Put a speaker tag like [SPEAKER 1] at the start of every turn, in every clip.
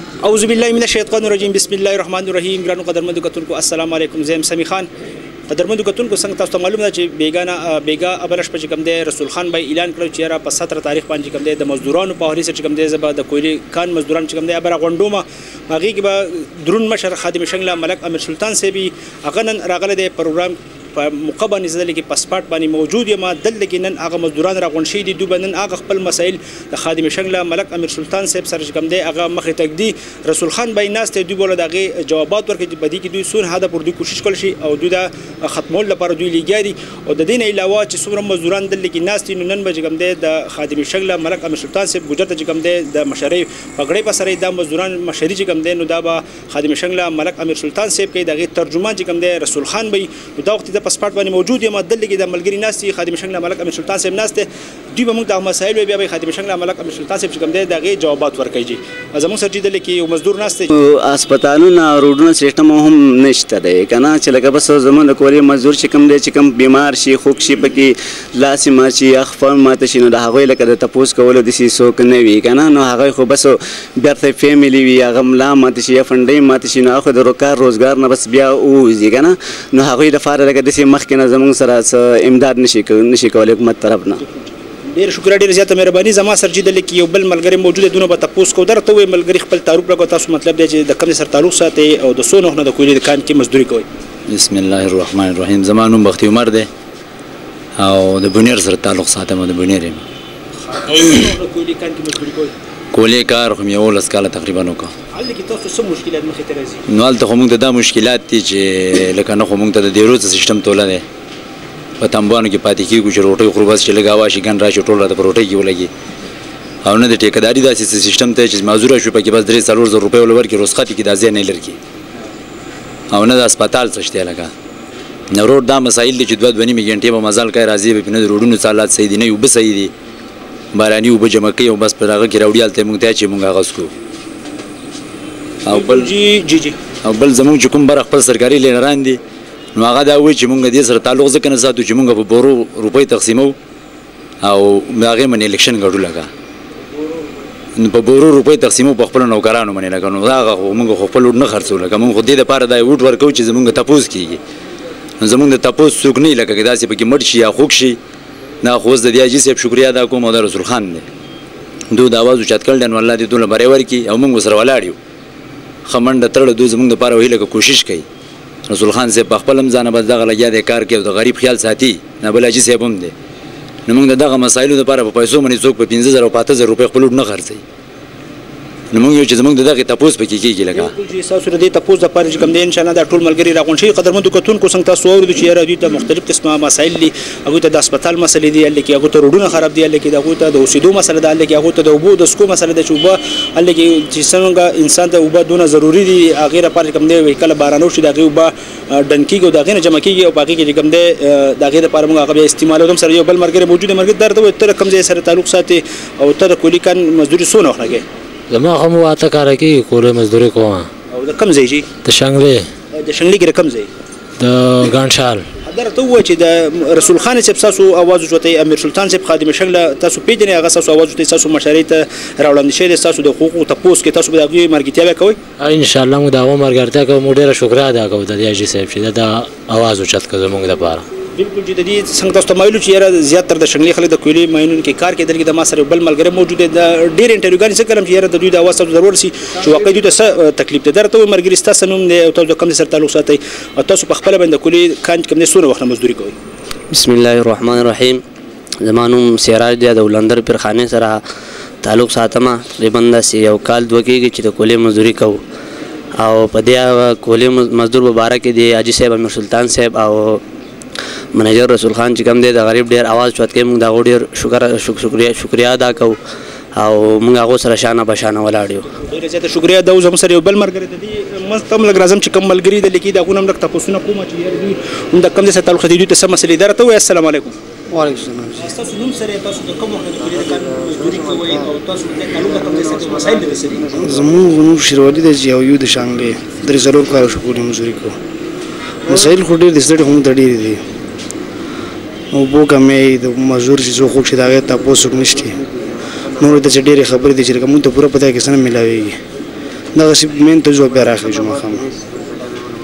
[SPEAKER 1] اعوذ بالله من الشیطان الرجیم بسم الله الرحمن الرحیم ګرانو قدرمنو کتونکو السلام علیکم زم سمی خان قدرمنو کتونکو څنګه تاسو ته معلومه ده چې بیګانا بیګا ابلش په کوم دی رسول خان به اعلان کړو چې را په 17 تاریخ باندې کوم دی د مزدورانو په حواله سره کوم دی زبا د کویلی کان مزدوران چې کوم دی ابره غونډومه هغه کې به درون مشر خادم شنګلا ملک امیر سلطان سیبی هغه نن راغله د پروګرام په موقع باندې زه دلته په سپاټ باندې موجود یم دلته کې نن هغه مزدوران را غونډ شي دي دوی نن هغه خپل مسایل د خادم شنګله ملک امیر سلطان صاحب سره کوم دی هغه مخې تک دي رسول خان بای ناس ته دوی بوله دغه جوابات ورکړي چې بدی کې دوی سون هدا پر دوی کوشش کول شي او دوی دا ختمول لپاره دوی لګیا دي او د دین علاوه چې څومره مزدوران دلته کې ناس دي نو نن به کوم دی د خادم شنګله ملک امیر سلطان صاحب ګجر ته کوم دی د مشرۍ پګړې په سره دا مزدوران مشري چې کوم دی نو دا به خادم شنګله ملک امیر سلطان صاحب کې دغه ترجمان چې کوم دی رسول خان وي نو دا وخت د پاسپورت باندې موجود یم دلته کې د ملګری ناشتي خادم شنګله ملک امیر سلطان صاحب ناشته دوی به موږ د مسایل وي بیا خادم شنګله ملک امیر سلطان صاحب چې کوم دی دغه جوابات ورکړي زموږ سره چې دلته کې یو مزدور ناشته
[SPEAKER 2] هسپتالونه روډونه سیستم هم نشته دی کنه چې لکه بس زموږ د کوري مزدور چې کوم دی چې کوم بیمار شي خوک شي پکې لاس ما شي اخفل ماته شي نو د هغه لکه د تپوس کولو د سیسو کنه وی کنه نو هغه خو بس بیرته فیملی وی هغه ملا ماتی شی یا فنډی ماتی شی نو هغه خو د روکار روزګار نه بس بیا ووزی کنه نو هغوی د فاره لکه دسی مخکی نه زمونږ سره څه امداد نشی نشی کولی حکومت طرف نه.
[SPEAKER 1] ډیر شکریه ډیر زیاته مهربانی زما سر جی د لیک یو بل ملګری موجود دی دونه به تپوس کو در ته وی ملګری خپل تعروف لګو تاسو مطلب دی جی د کم سر تعلق ساتی او د سو نوخ نه د کویلی د کان کی مزدوری کوی.
[SPEAKER 3] بسم الله الرحمن الرحیم زما نوم بختی عمر دی او د بونیر سره تعلق ساتم او د بونیر یم. کولې کار خو مې ولس کاله تقریبا وکړ
[SPEAKER 1] هلته کې تاسو څه مشکلات مخې ته راځي
[SPEAKER 3] نو هلته خو موږ ته دا مشکلات دي چې لکه نه خو موږ ته د دیرو څه سیستم توله دی په تمبانو کې پاتې کېږو چې روټۍ خورو بس چې لږ هوا شي ګن راشي ټول راته په روټۍ کې ولګي او نه د ټیکداري داسې سیستم ته چې معذوره شو پکې بس درې څلور زره روپۍ ولور کې رسخت کې دا ځای نه لري او نه د هسپتال څه شته لکه نو روډ دا مسایل دي چې دوه دوه نیمې ګنټې به مزل کوي راځي به پنه روډونو څالات صحیح دي نه یو به صحیح دي باراني وبه جمع کوي او بس پر هغه کې راوړي هلته مونږ ته چې مونږ هغه سکو او بل
[SPEAKER 1] جی جی جی
[SPEAKER 3] او بل زمونږ چې کوم بر خپل سرکاري لینران دي نو هغه دا وایي چې مونږ دې سره تعلق ځکه نه ساتو چې مونږ په بورو روپۍ تقسیمو او هغه من الیکشن ګډو لګا نو په بورو روپۍ تقسیمو په خپل نوکرانو باندې لګا نو دا غو موږ خو خپل نه خرڅو لګا موږ خو دې د پاره دا ووټ ورکو چې زمونږ تپوس کیږي نو زمونږ د تپوس څوک نه لګا کې داسې پکې مړ شي یا خوک شي دا خو د دې اجي صاحب شکریا ادا کوم او د رسول خان دی دوی د आवाज اوچت کړل نو الله دې دوی لپاره ورکی او موږ سره ولاړ یو خمنډه تړل دوی زمونږ لپاره ویلګه کوشش کوي رسول خان صاحب په خپل هم ځانه بس دغه لګیا دی کار کوي او د غریب خیال ساتي نه بل حاجي صاحب هم دی نو موږ د دغه مسایلو لپاره په پیسو باندې څوک په پنځه زره او په اته زره روپۍ خپل لور نه خرڅوي نو موږ یو چې زموږ د دغه تپوس پکې کېږي لکه
[SPEAKER 1] بالکل جی تاسو د دې تپوس د پاره چې کوم دی ان شاء الله دا ټول ملګری راغون شي قدرمن دکتون کو څنګه تاسو اورید چې یاره دوی ته مختلف قسمه مسایل دي هغوی ته د هسپتال مسلې دي هلته کې هغوی ته روډونه خراب دي هلته کې د هغوی ته د اوسېدو مسله ده هلته کې هغوی ته د اوبو د سکو مسله ده چې اوبه هلته کې چې څنګه انسان ته اوبه دونه ضروري دي هغې لپاره کوم دی کله باران وشي د هغې اوبه ډن کېږي او د هغې نه جمع کېږي او په هغې کې چې کوم دی د هغې لپاره موږ هغه بیا استعمالو هم سره یو بل مرګري موجود مرګ درته وایي ته کوم ځای سره تعلق ساتي او ته د کولی کان مزدوري څونه وخت کې
[SPEAKER 4] زما خو مو واته کار کوي کولی مزدوري کوم
[SPEAKER 1] او د کوم ځای چې
[SPEAKER 4] د شنګلې
[SPEAKER 1] د شنګلې کې کوم ځای
[SPEAKER 4] د ګانشال
[SPEAKER 1] در ته و چې د رسول خان صاحب تاسو आवाज وته امیر سلطان صاحب خادم شګل تاسو پیژنې هغه تاسو आवाज وته تاسو مشاري ته راوړم شي تاسو د حقوقو تپوس کې تاسو به دغه مرګتیا کوي
[SPEAKER 4] ان شاء الله موږ دغه مرګرتیا کوو موږ ډیره شکر ادا کوو د اجي صاحب چې دا आवाज وچت کوي موږ لپاره
[SPEAKER 1] بالکل چې د دې څنګه تاسو مایلو چې یاره زیات تر د شنګلې خلک د کویلې ماینونو کې کار کېدل کې د ما سره بل ملګری موجود دی د ډېر انټرویوګان څه کړم چې یاره د دوی د اواز سره ضرور سي چې واقعي دوی ته څه تکلیف دی درته وایي ملګري ستاسو نوم دی او تاسو د کوم ځای سره تعلق ساتئ او تاسو په خپله باندې کلي کان چې کوم دی څونه وخت نه مزدوري کوئ
[SPEAKER 2] بسم الله الرحمن الرحیم زما نوم سیراج دی د ولندر پرخانې سره تعلق ساتم تقریبا داسې یو کال دوه کېږي چې د کولې مزدوري کوو او په دې کولې مزدور مبارک دی حاجي صاحب امیر سلطان صاحب او منیجر رسول خان چې کوم دی د غریب ډیر आवाज چوت کې موږ دا غو ډیر شکر شکریا شکریا ادا کو او موږ هغه سره شانه په شانه ولاړ یو
[SPEAKER 1] ډیر زیاته شکریا دا زموږ سره یو بل مرګ د دې مز تم لګ راځم چې کوم ملګری د لیکي دا غونم لګ تاسو نه کوم چې یار دوی د کم څه تعلق دي دوی ته سم مسلې درته وای السلام علیکم
[SPEAKER 5] وعلیکم السلام
[SPEAKER 1] تاسو نوم سره تاسو د کوم وخت کې د کار مزدوري کوي او تاسو د تعلق کوم څه مسایل دي
[SPEAKER 5] زموږ زموږ شروع دي د یو یو د شانګلې درې څلور کاله شو کورنۍ مزدوري کوو مسایل خو ډېر دي زړې هم د ډېرې دي اوبو کمې د مزدور چې څوک وکړي د هغې تپوس څوک نشته نورې داسې ډېرې خبرې دي چې لکه مونږ ته پوره په دغه کیسه نه میلاویږي دغسې مین ته ځواب بیا راخلي جمعه خان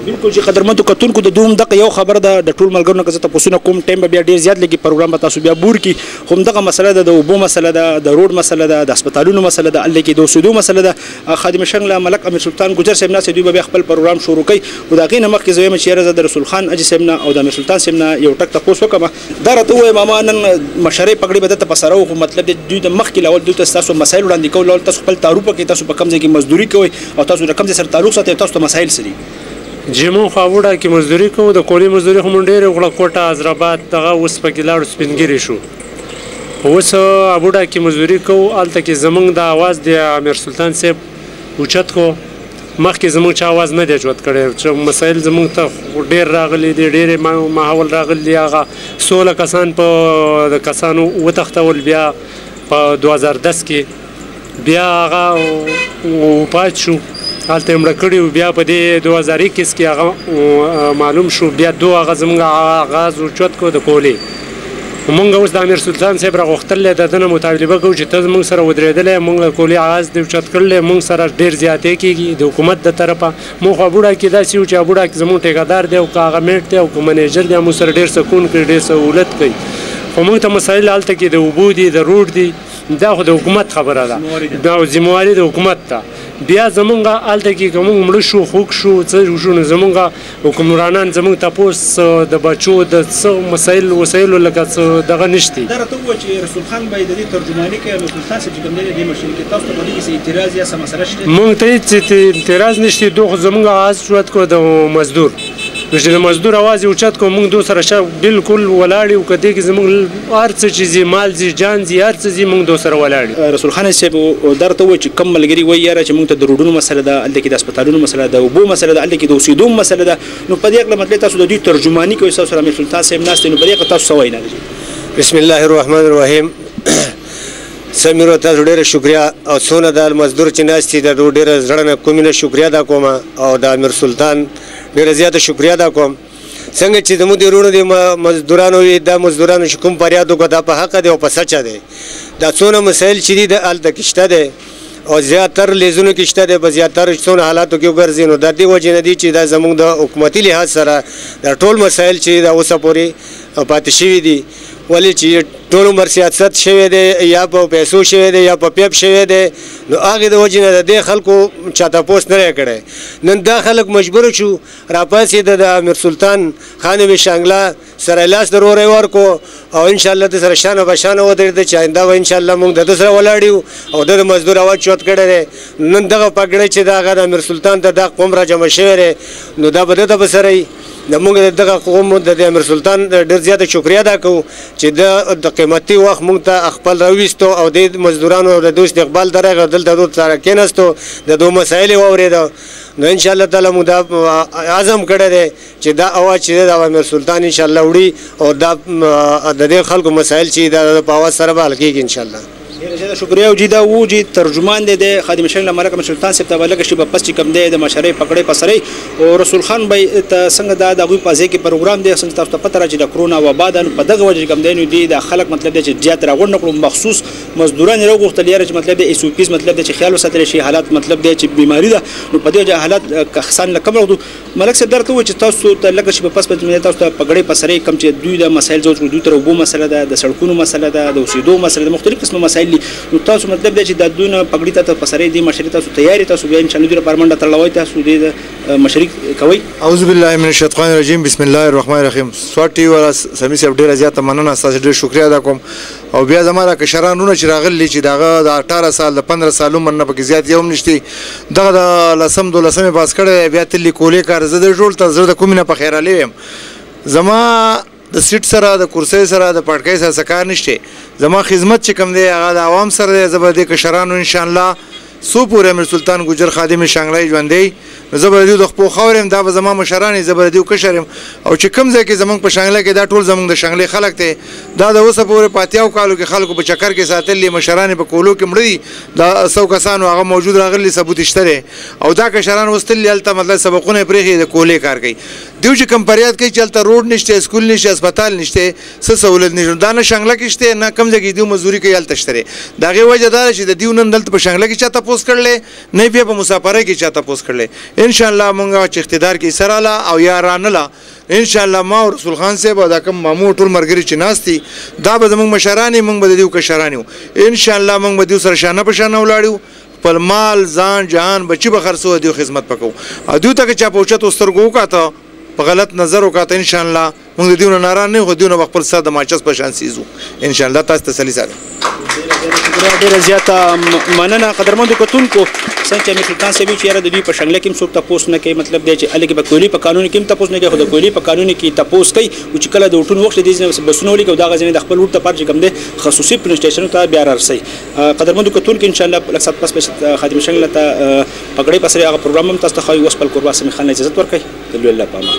[SPEAKER 1] بالکل چې قدرمنو کتونکو د دوم دغه یو خبر ده د ټول ملګرو نه کزه تاسو نه کوم ټیم بیا ډیر زیات لګي پروګرام به تاسو بیا بور کی هم دغه مسله ده د اوبو مسله ده د روډ مسله ده د هسپتالونو مسله ده الکه د اوسودو مسله ده خادم شنګ له ملک امیر سلطان ګجر صاحب نه سیدوی به خپل پروګرام شروع کوي او دا غینه مخکې زویم چې رضا د رسول خان اجي صاحب نه او د امیر سلطان صاحب نه یو ټک تاسو کوم دا راته وای ماما نن مشرې پګړې به د پسره او مطلب د دوی د مخکې لول دوی تاسو مسایل وړاندې کول لول تاسو خپل تعارف کې تاسو په کم ځای کې مزدوري کوي او تاسو رقم سره تعلق ساتي تاسو ته مسایل سری
[SPEAKER 6] جیمو خواوډه کې مزدوري کوو د کولې مزدوري هم ډېر غړ کوټه حیدرآباد دغه اوس په ګلاړ سپینګری شو اوس ابوډا کې مزدوري کوو الته کې زمونږ د اواز د امیر سلطان صاحب اوچت کو مخکې زمونږ چا اواز نه دی جوت کړی چې مسایل زمونږ ته ډیر راغلي دي ډیر ماحول راغلي دي هغه سوله کسان په کسانو وتښتول بیا په 2010 کې بیا هغه وفات شو هلته مړ کړی او بیا په دې 2021 کې هغه معلوم شو بیا دوه هغه زمونږ غاز او چوت کو د کولې مونږ اوس د امیر سلطان صاحب را غوښتل د دنه مطالبه کوو چې ته مونږ سره ودرېدلې مونږ کولې عاز دی چت کړلې مونږ سره ډیر زیاتې کیږي د حکومت د طرفه مونږ خو بوډا کې داسې یو چې بوډا کې زمونږ ټیکادار دی او کاغه میټ دی او کوم منیجر دی مونږ سره ډیر سکون کړي ډیر سہولت کوي خو مونږ ته مسایل حالت کې د وبو دي د روډ دي دا خو د حکومت خبره ده دا ذمہواري د حکومت ده بیا زمونږه الته کې کوم مړ شو خوک شو څه شو نو زمونږه حکمرانان زمونږ تاسو د بچو د څو مسایل وسایل لکه څه دغه نشتی
[SPEAKER 1] دا ته و چې رسول خان باید د ترجمانی کوي نو تاسو چې کوم نه دی مشرک تاسو په دې کې اعتراض یا سم مسله شته
[SPEAKER 6] مونږ ته چې اعتراض نشته دوه زمونږه آز شوت کو د مزدور نشته د مزدور اواز یې اوچت کړو موږ دو سره شا بالکل ولاړ یو کدی کې زموږ هر څه چې زی مال زی جان زی هر څه زی موږ دو سره ولاړ یو.
[SPEAKER 1] رسول خان صاحب درته ووایي چې کوم ملګري وایي یاره چې موږ ته د روډونو مسله ده هلته کې د هسپتالونو مسله ده د اوبو مسله ده هلته کې د اوسیدو مسله ده نو په دې هکله مطلع تاسو د دوی ترجماني کوئ ستاسو سره امیر سلطان صاحب ناست دی نو په دې هکله تاسو څه وایي ناظرین ته.
[SPEAKER 7] بسم الله الرحمن الرحیم سه میرو تاسو ډیره شکریا او څونه د مزدور چې ناست دي د ډیره زړه نه کومینه شکریا دا کوم او د امیر سلطان ډېره زیاته شکریا ادا کوم څنګه چې زموږ د وروڼو د مزدورانو وي دا مزدورانو چې کوم فریاد وکړه دا په حق دی او په سچه دی دا څونه مسایل چې دي د هلته کې شته دی او زیاتر لیزونو کې شته دی په زیاتر څونه حالاتو کې وګرځي نو د دې وجې نه دي چې دا زموږ د حکومتي لحاظ سره دا ټول مسایل چې دا اوسه پورې پاتې شوي دي ولې چې ټول عمر سیاست شوی دی یا په پیسو شوی دی یا په پیپ شوی دی نو هغه د وجې نه د خلکو چاته پوس نه کړي نن دا خلک مجبور شو راپاسې د امیر سلطان خان وی شانګلا سره لاس درور ورکو او ان شاء الله د سره شان او شان و درې د چاینده و ان شاء الله موږ د سره ولاړیو او د مزدور اواز چوت کړي نن دغه پګړې چې دا غد امیر سلطان ته د قوم را جمع شوی نو دا بده د بسرې نو موږ د دغه قوم د دې امیر سلطان ډېر زیاته شکریا ادا کوو چې ده د قیمتي وخت موږ ته خپل راوویستو او دې مزدورانو او د دوی استقبال ته راغی او دلته دوی سره کېناستو د دوی مسایل یې واورېده نو ان شاء الله تعالی موږ دا عزم کړی دی چې دا اواز چې دی د امیر سلطان ان شاء الله وړي او دا د دې خلکو مسایل چې دي دا د په اواز سره به حل کېږي ان شاء الله.
[SPEAKER 1] ډیره زیاته شکریه جی دا وو جی ترجمان دی دی خادم شنګ له ملک مشلتان سپ ته ولګ شي په پس چې کم دی د مشرۍ پکړې پسري او رسول خان به ته څنګه دا د غوي پازې کې پروګرام دی څنګه تاسو ته پته راځي د کرونا وبا د په دغه وجه کم دی نو دی د خلک مطلب دی چې زیات راغون نکړو مخصوص مزدوران راو غوښتل یاره چې مطلب دی اس او پیز مطلب دی چې خیال وساتل شي حالات مطلب دی چې بیماری ده نو په دې وجه حالات کخسان لکم راغدو ملک صاحب دا راته ووایه چې تاسو ته لکه چې په پس پس تاسو ته پګړۍ په سرې کم چې دوی دا مسایل زوج کړو دوی تر اوبو مسله ده د سړکونو مسله ده د اوسېدو مسله ده مختلف قسمه مسایل دي نو تاسو مطلب دا چې دا دوی نه پګړي تاسو په سرې دې مشري تاسو تیارې تاسو بیا ان شاء الله دوی لپاره منډه تړلوي تاسو دې مشري کوي
[SPEAKER 8] اعوذ بالله من الشیطان الرجیم بسم الله الرحمن الرحیم سوټي ولا سمي صاحب ډیر زیاته مننه تاسو ډیر شکریا ادا کوم او بیا زما دا کشران رونه چې راغلي دي چې د هغه د اټاره سال د پندره سال عمر نه پکې زیات یې هم نشته دغه د لسم دولسم یې پاس کړی بیا تل لیکولې کار زه د ټول تر زړه د کومې نه په خیرالې یم زما د سیټ سره د کرسۍ سره د پټکۍ سره څه کار نشته زما خدمت چې کوم دی هغه د عوام سره دی زه به د کشرانو انشاءالله څو پورې امیر سلطان ګوجر خادم شانګلای ژوندی وي نو زه به د دیو د خپو خاوره یم، دا به زما مشران وي، زه به د دیو کشر یم او چې کوم ځای کې زموږ په شانګله کې دا ټول زموږ د شانګلې خلک دی، دا د اوسه پورې په اتیاو کالو کې خلکو په چکر کې ساتلي دي، مشران یې په کولو کې مړه دي، دا څو کسان وو هغه موجود راغلي دي ثبوت یې شته دی او دا کشران اوس تللي هلته مطلب سبقونه یې پرېښي دي د کولې کار کوي، دیو چې کوم فریاد کوي چې هلته روډ نشته، سکول نشته، هسپتال نشته. څه سہولت نشته دا نه شنګله کې شته نه کم ځای کې دیو مزدوري کوي هلته شته دا غي وجه دا چې د دیو نن دلته په شنګله کې چاته پوس کړلې نه بیا په مسافره کې چاته پوس کړلې ان شاء الله مونږه چې اقتدار کې سره لا او یا رانلا ان شاء الله ما او رسول خان صاحب دا کوم مامو ټول مرګري چې ناشتي دا به زمونږ مشرانی مونږ به دیو کشرانی ان شاء الله مونږ به دیو سره شانه په شانه ولاړو خپل مال ځان جهان بچي به خرڅو دیو خدمت پکو ادو ته چې په اوچت سترګو کاته په غلط نظر وکاته ان شاء الله موږ د دیونه ناران نه خو دیونه به خپل سر د ماچس په شان سیزو ان شاء الله تاسو تسلی ساتي
[SPEAKER 1] ډیره زیاته مننه قدرمن کتونکو څنګه چې امریکان سوي چې یاره د دوی په شنګله کې څوک تاسو نه کوي مطلب دی چې الګ به کولی په قانون کې تاسو نه کوي خو د کولی په قانون کې تاسو کوي او چې کله د وټون وخت دي چې بسونه ولیکو دا غزنه د خپل ورته پرچ کوم دي خصوصي پولیس سټیشن ته بیا رارسي قدرمن کتونکو ان شاء الله لکه سات پس پس خادم شنګله ته پګړې پسري هغه پروګرام هم تاسو ته خو وسپل قرباسه مخانه اجازه ورکړي د لوی الله پامه